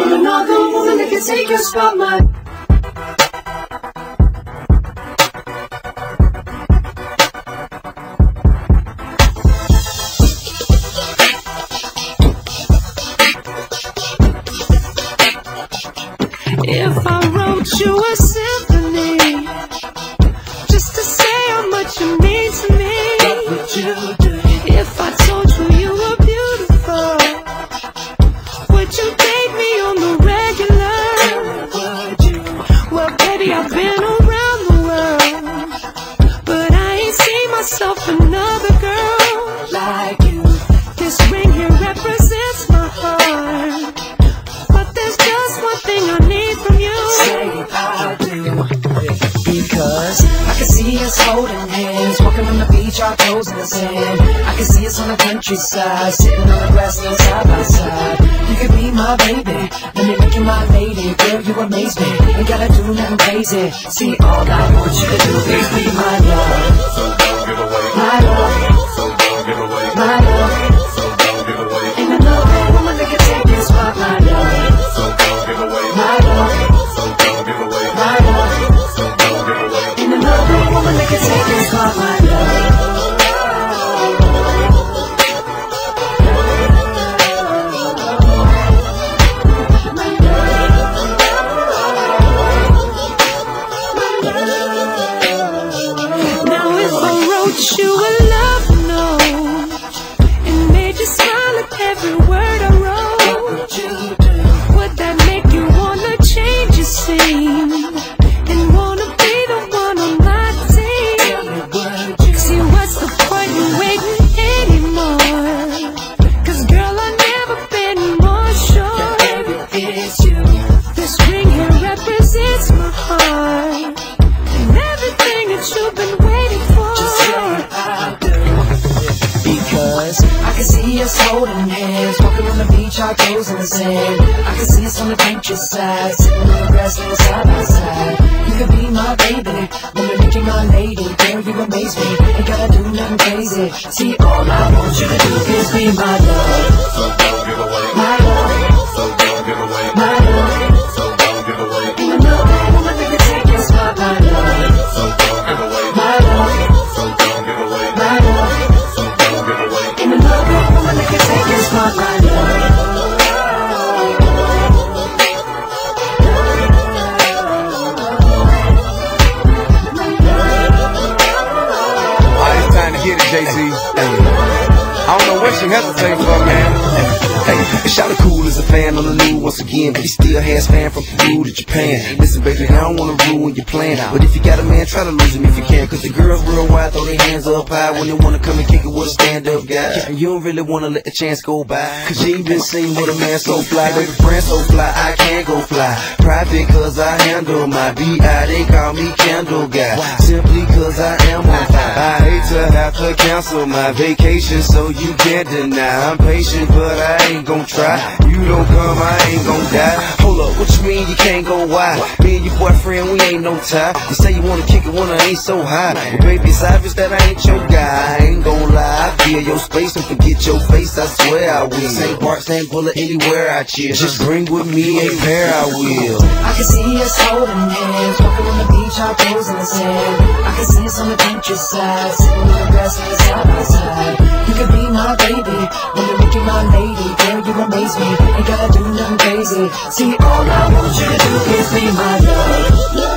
I'm another woman that can take your spot, my. If I wrote you a our in the sand. I can see us on the countryside, sitting on the grassland side by side. You could be my baby, let me make you my lady. Girl, you amaze me. Ain't gotta do nothing crazy. See, all I want you to do is be my love. So don't give away. My love, So don't give away. my love. So don't give away. Woman that can take this spot, my love. So don't give away. My love, So don't give away. my love. So don't give away. Woman that can take this my you a love and made you smile at every word I wrote, would that make you wanna change scene us holding hands, walking on the beach, our toes in the sand. I can see us on the countryside, sitting on the grassland side by side. You could be my baby, me make you my lady. Girl, you amaze me, ain't gotta do nothing crazy. See, all I want you to do is be my love, she man. Hey, shot cool as a fan on the new once again, but he still has fan from Peru to Japan. Listen, baby, I don't wanna ruin your plan, but if you got a man, try to lose him if you can, cause the girls real wide throw their hands up high when they wanna come and kick it with a stand-up guy. And you don't really wanna let the chance go by, cause you ain't been seen with a man so fly, baby, friend so fly, I can't go fly. Private cause I handle my B.I., they call me Candle Guy, simply cause I am on fire. I hate to have to cancel my vacation, so you can't deny. I'm patient, but I ain't gon' try. You don't come, I ain't gon' die. Hold up, what you mean you can't go wide? Me and your boyfriend, we ain't no tie. You say you wanna kick it when I ain't so high. But baby, it's obvious that I ain't your guy. I ain't gon' lie. I feel your space and forget your face. I swear I will. Same part, same bullet, anywhere I chill. Just bring with me a pair, I will. I can see us holding hands, walking on the beach, our toes in the sand. I can see us on the countryside, sitting on the grassland side by side. You could be my baby, let me make you my lady. Girl, you amaze me, ain't gotta do nothing crazy. See, all I want you to do is be my love.